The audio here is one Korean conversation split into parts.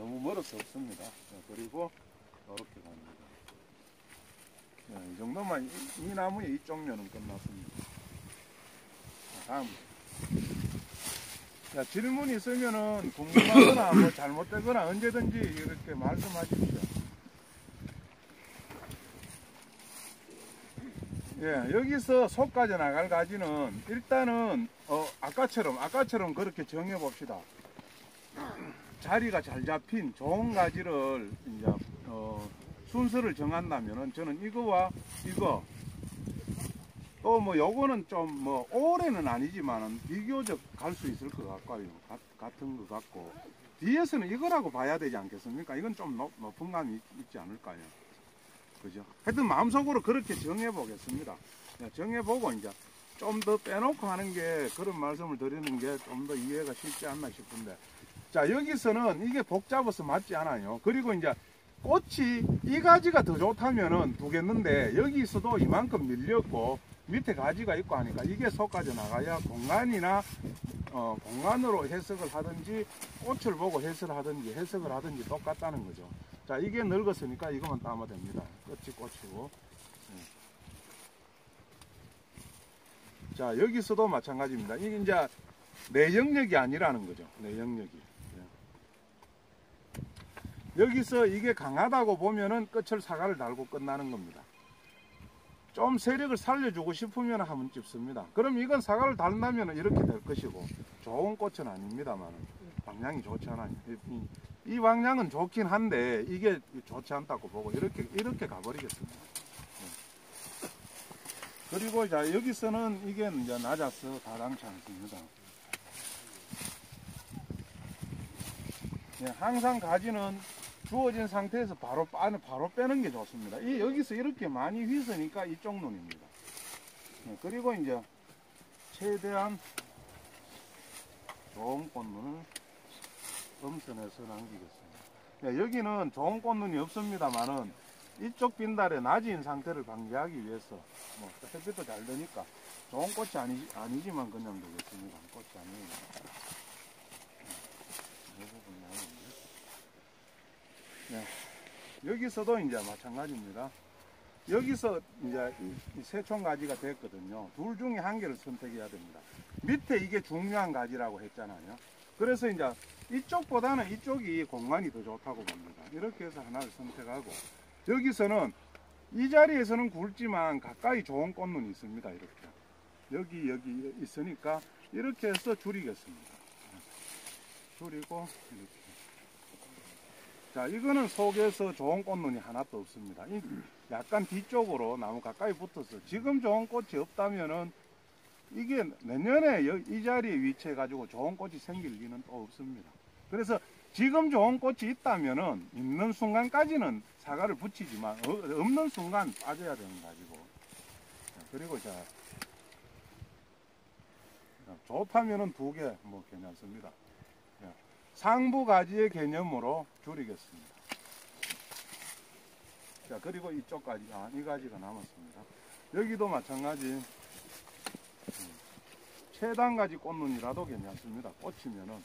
너무 멀어서 없습니다. 자, 그리고 이렇게 갑니다. 자, 이 정도만 이, 이 나무의 이쪽 면은 끝났습니다. 자, 다음. 자, 질문 이 있으면은 궁금하거나 뭐 잘못되거나 언제든지 이렇게 말씀하십시오. 예, 여기서 속까지 나갈 가지는 일단은 어, 아까처럼 아까처럼 그렇게 정해 봅시다. 자리가 잘 잡힌 좋은 가지를 이제 어, 순서를 정한다면은 저는 이거와 이거 또 뭐 요거는 좀 뭐 올해는 아니지만은 비교적 갈 수 있을 것 같고요. 가- 같은 것 같고 뒤에서는 이거라고 봐야 되지 않겠습니까? 이건 좀 높, 높은 감이 있, 있지 않을까요? 그죠? 하여튼 마음속으로 그렇게 정해 보겠습니다. 정해 보고 이제 좀 더 빼놓고 하는 게 그런 말씀을 드리는 게 좀 더 이해가 쉽지 않나 싶은데 자 여기서는 이게 복잡해서 맞지 않아요. 그리고 이제 꽃이 이 가지가 더 좋다면은 두겠는데 여기서도 이만큼 밀렸고 밑에 가지가 있고 하니까 이게 속까지 나가야 공간이나 어, 공간으로 해석을 하든지 꽃을 보고 해석을 하든지 해석을 하든지 똑같다는 거죠. 자 이게 늙었으니까 이거만 따면 됩니다. 끝이 꽃이고. 예. 자 여기서도 마찬가지입니다. 이게 이제 내 영역이 아니라는 거죠. 내 영역이. 예. 여기서 이게 강하다고 보면은 끝을 사과를 달고 끝나는 겁니다. 좀 세력을 살려주고 싶으면 하면 찝습니다. 그럼 이건 사과를 달다면 이렇게 될 것이고 좋은 꽃은 아닙니다만 방향이 좋지 않아요. 이, 방향은 좋긴 한데 이게 좋지 않다고 보고 이렇게 이렇게 가버리겠습니다. 예. 그리고 자 여기서는 이게 이제 낮아서 다당치 않습니다. 예, 항상 가지는 주어진 상태에서 바로 빠, 바로 빼는 게 좋습니다. 이 여기서 이렇게 많이 휘으니까 이쪽 눈입니다. 예, 그리고 이제 최대한 좋은 꽃눈을 엄선해서 남기겠습니다. 예, 여기는 좋은 꽃눈이 없습니다만은 이쪽 빈달의 낮은 상태를 방지하기 위해서 뭐 햇빛도 잘 되니까 좋은 꽃이 아니, 아니지만 그냥 되겠습니다. 꽃이 아니에요. 이 부분 나오는데. 네. 여기서도 이제 마찬가지입니다. 여기서 이제 세총 가지가 됐거든요. 둘 중에 한 개를 선택해야 됩니다. 밑에 이게 중요한 가지라고 했잖아요. 그래서 이제 이쪽보다는 이쪽이 공간이 더 좋다고 봅니다. 이렇게 해서 하나를 선택하고 여기서는 이 자리에서는 굵지만 가까이 좋은 꽃눈이 있습니다. 이렇게 여기 여기 있으니까 이렇게 해서 줄이겠습니다. 줄이고 이렇게. 자, 이거는 속에서 좋은 꽃눈이 하나도 없습니다. 이 약간 뒤쪽으로 나무 가까이 붙어서 지금 좋은 꽃이 없다면은 이게 내년에 여- 이 자리에 위치해 가지고 좋은 꽃이 생길 리는 또 없습니다. 그래서 지금 좋은 꽃이 있다면은 있는 순간까지는 사과를 붙이지만 어- 없는 순간 빠져야 되는 가지고 자, 그리고 자 자, 좋다면은 두 개 뭐 괜찮습니다. 자, 상부 가지의 개념으로 줄이겠습니다. 자 그리고 이쪽까지 아, 이 가지가 남았습니다. 여기도 마찬가지 음, 최단 가지 꽃눈이라도 괜찮습니다. 꽂히면은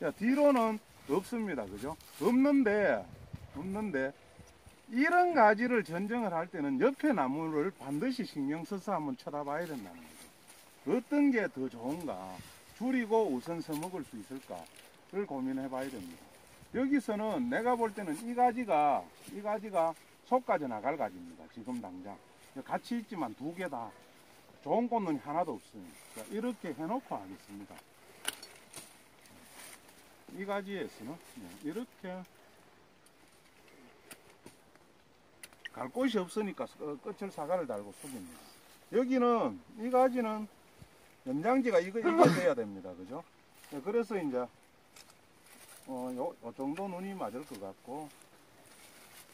자, 뒤로는 없습니다. 그죠? 없는데 없는데 이런 가지를 전정을 할 때는 옆에 나무를 반드시 신경 써서 한번 쳐다봐야 된다는 거죠. 어떤 게 더 좋은가 줄이고 우선 써먹을 수 있을까 를 고민해 봐야 됩니다. 여기서는 내가 볼 때는 이 가지가 이 가지가 속까지 나갈 가지입니다. 지금 당장 같이 있지만 두 개 다 좋은 꽃눈이 하나도. 자, 이렇게 해놓고 하겠습니다. 이 가지에서는 네, 이렇게 갈 곳이 없으니까 어, 끝을 사과를 달고 숙입니다. 여기는 이 가지는 연장지가 이거 이거 돼야 됩니다. 그죠? 네, 그래서 이제 어, 요, 요 정도 눈이 맞을 것 같고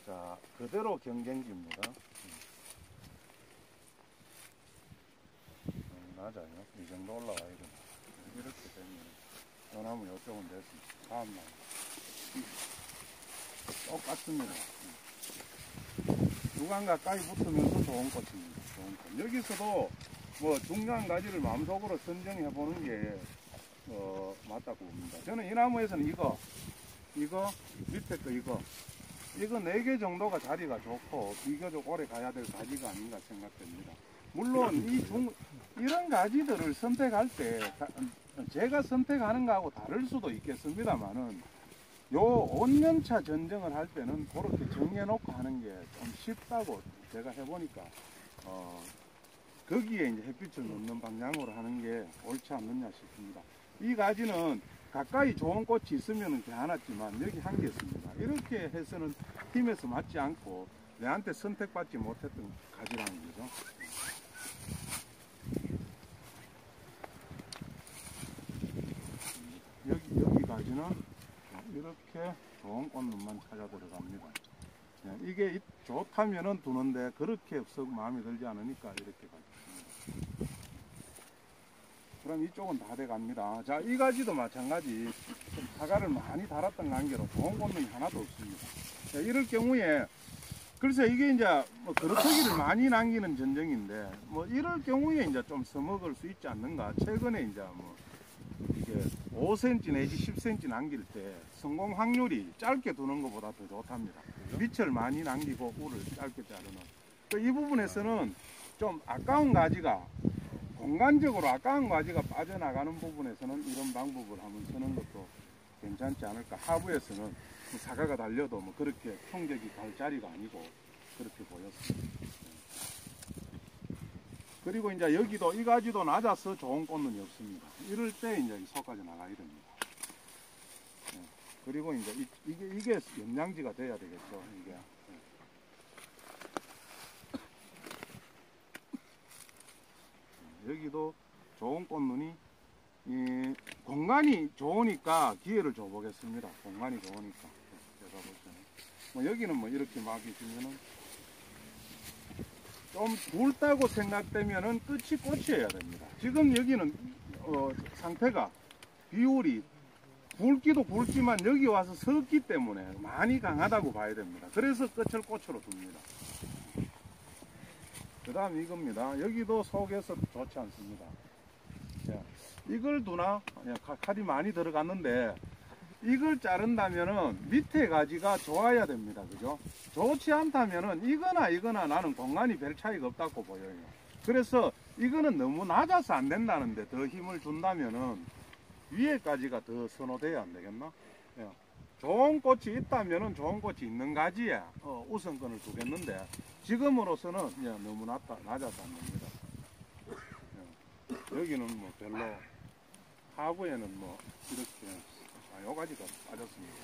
자 그대로 경쟁지입니다. 음, 맞아요. 이 정도 올라와야 됩니다. 이렇게 되면 요 나무 요쪽은 됐습니다. 다음 나무 똑같습니다. 누간 가까이 붙으면서 좋은 꽃입니다. 좋은 꽃. 여기서도 뭐 중요한 가지를 마음속으로 선정해 보는 게 어, 맞다고 봅니다. 저는 이 나무에서는 이거 이거, 밑에 거 이거. 이거 네 개 정도가 자리가 좋고 비교적 오래 가야 될 가지가 아닌가 생각됩니다. 물론 이 중, 이런 가지들을 선택할 때 가- 제가 선택하는 거하고 다를 수도 있겠습니다만은 요 5년차 전쟁을 할 때는 그렇게 정해놓고 하는 게 좀 쉽다고 제가 해보니까 어, 거기에 이제 햇빛을 넣는 방향으로 하는 게 옳지 않느냐 싶습니다. 이 가지는 가까이 좋은 꽃이 있으면 괜찮았지만 여기 한 개 있습니다. 이렇게 해서는 힘에서 맞지 않고 내한테 선택받지 못했던 가지라는 거죠. 여기, 여기 가지는 이렇게 좋은 꽃눈만 찾아 들어갑니다. 네, 이게 이- 좋다면은 두는데 그렇게 썩 마음에 들지 않으니까 이렇게 가겠습니다. 그럼 이쪽은 다 돼갑니다. 자, 이 가지도 마찬가지. 좀 사과를 많이 달았던 관계로 좋은 꽃눈이 하나도 없습니다. 자, 이럴 경우에 글쎄 이게 이제 뭐 그릇터기를 많이 남기는 전쟁인데 뭐 이럴 경우에 이제 좀 써먹을 수 있지 않는가. 최근에 이제 뭐 이게 5cm 내지 10cm 남길 때 성공 확률이 짧게 두는 것보다 더 좋답니다. 밑을 많이 남기고 꿀을 짧게 자르는. 그이 부분에서는 좀 아까운 가지가 공간적으로 아까운 가지가 빠져나가는 부분에서는 이런 방법을 한번 쓰는 것도 괜찮지 않을까. 하부에서는 뭐 사과가 달려도 뭐 그렇게 총격이 갈 자리가 아니고 그렇게 보였습니다. 네. 그리고 이제 여기도 이 가지도 낮아서 좋은 꽃눈이 없습니다. 이럴 때 이제 이 속까지 나가야 됩니다. 네. 그리고 이제 이, 게 이게 영양지가 돼야 되겠죠. 이게. 네. 여기도 좋은 꽃눈이 이 공간이 좋으니까 기회를 줘보겠습니다. 공간이 좋으니까 제가 볼 때는 뭐 여기는 뭐 이렇게 막 있으면은 좀 굵다고 생각되면은 끝이 꽂혀야 됩니다. 지금 여기는 어, 상태가 비율이 굵기도 굵지만 여기 와서 섰기 때문에 많이 강하다고 봐야 됩니다. 그래서 끝을 꽃으로 둡니다. 그 다음 이겁니다. 여기도 속에서 좋지 않습니다. 자, 이걸 두나? 야, 가- 칼이 많이 들어갔는데 이걸 자른다면은 밑에 가지가 좋아야 됩니다. 그죠? 좋지 않다면은 이거나 이거나 나는 공간이 별 차이가 없다고 보여요. 그래서 이거는 너무 낮아서 안 된다는데 더 힘을 준다면은 위에까지가 더 선호돼야 안 되겠나? 예. 좋은 꽃이 있다면은 좋은 꽃이 있는 가지에 어, 우선권을 두겠는데 지금으로서는 예, 너무 낮다, 안 됩니다. 예. 여기는 뭐 별로 하부에는 뭐 이렇게 아, 요 가지가 빠졌습니다.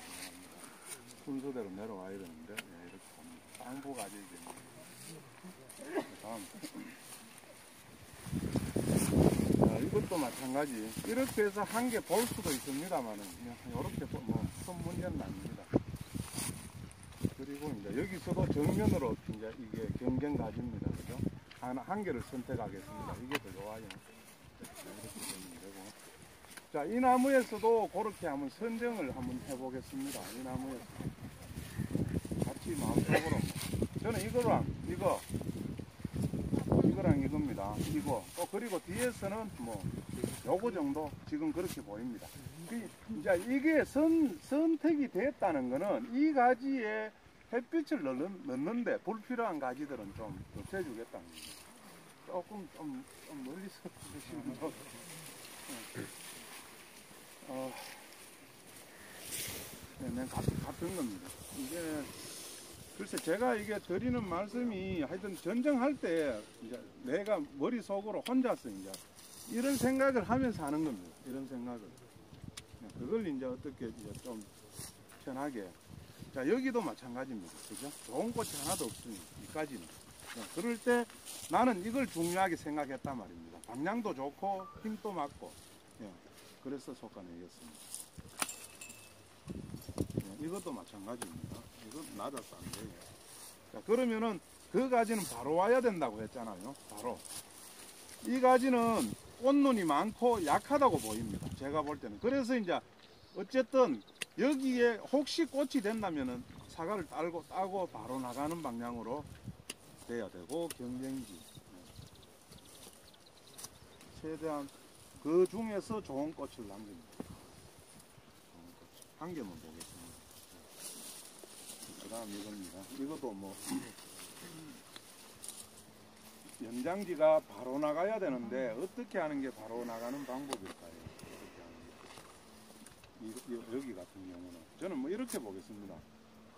순서대로 내려와야 되는데 예, 이렇게 합니다. 땅부 가지 이제 그 다음 자, 이것도 마찬가지. 이렇게 해서 한 개 볼 수도 있습니다만은, 이렇게 뭐 큰 문제는 아닙니다. 그리고 이제 여기서도 정면으로 이제 이게 경쟁 가지입니다. 그죠? 하나, 한 개를 선택하겠습니다. 이게 더 좋아요. 자, 이 나무에서도 그렇게 한번 선정을 한번 해보겠습니다. 이 나무에서. 같이 마음속으로. 저는 이거랑, 이거, 이거랑 이겁니다. 이거. 또 그리고 뒤에서는 뭐 요거 정도 지금 그렇게 보입니다. 그 이제 이게 선, 선택이 됐다는 거는 이 가지에 햇빛을 넣는, 넣는데 불필요한 가지들은 좀 없애주겠다는 겁니다. 조금 좀, 좀 멀리서 보시면 좀, 어, 네, 네, 같은, 같은 겁니다. 이게 글쎄 제가 이게 드리는 말씀이 하여튼 전쟁할 때 이제 내가 머릿속으로 혼자서 이제 이런 생각을 하면서 하는 겁니다. 이런 생각을. 네, 그걸 이제 어떻게 이제 좀 편하게. 자, 여기도 마찬가지입니다. 그죠? 좋은 꽃이 하나도 없습니다. 이까지는. 네, 그럴 때 나는 이걸 중요하게 생각했단 말입니다. 방향도 좋고 힘도 맞고. 예, 그래서 솎아내겠습니다. 예, 이것도 마찬가지입니다. 이건 낮아서 안 돼요. 자, 그러면은 그 가지는 바로 와야 된다고 했잖아요. 바로. 이 가지는 꽃눈이 많고 약하다고 보입니다. 제가 볼 때는. 그래서 이제 어쨌든 여기에 혹시 꽃이 된다면은 사과를 따고, 따고 바로 나가는 방향으로 돼야 되고 경쟁지. 네. 최대한 그 중에서 좋은 꽃을 남깁니다. 한 개만 보겠습니다. 다음 이겁니다. 이것도 뭐 연장지가 바로 나가야 되는데 어떻게 하는 게 바로 나가는 방법일까요? 이- 이- 여기 같은 경우는 저는 뭐 이렇게 보겠습니다.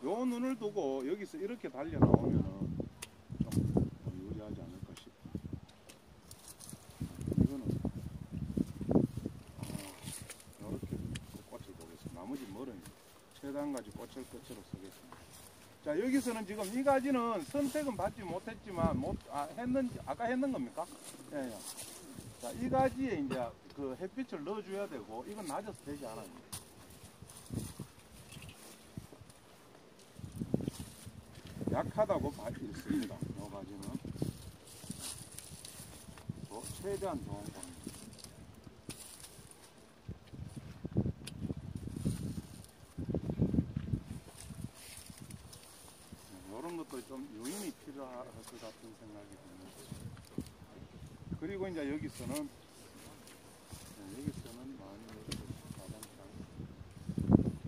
요 눈을 두고 여기서 이렇게 달려 나오면은 좀 유리하지 않을까 싶어. 이거는 아, 이렇게 꽃을 보겠습니다. 나머지. 최대한 가지 꽃을 끝으로 쓰겠습니다. 자 여기서는 지금 이 가지는 선택은 받지 못했지만 못 아, 했는지 아까 했는 겁니까? 예, 예. 자이 가지에 이제 그 햇빛을 넣어줘야 되고 이건 낮아서 되지 않아요. 약하다고 봐 있습니다. 이 가지는 어, 최대한 좋은 겁니다. 이런 것도 좀 요인이 필요할 것 같은 생각이 듭니다. 그리고 이제 여기서는 네, 여기서는 많이.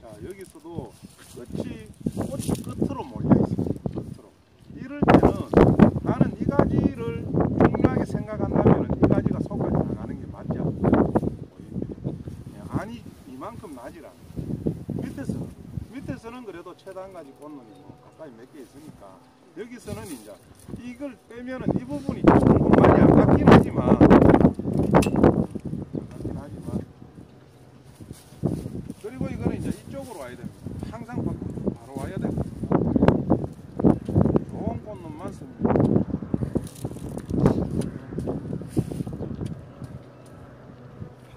자 여기서도 끝이 꽃이 끝으로 몰려 있습니다. 끝으로. 이럴 때는 나는 이 가지를 중요하게 생각한다면 이 가지가 속까지 나가는 게 맞지 않나 보입니다. 예, 아니 이만큼 나지라. 밑에서는 밑에서는 그래도 최단 가지 꽂는 뭐 가까이 몇 개 있으니까. 여기서는 이제 이걸 빼면은 이 부분이 조금 많이 아깝긴 하지만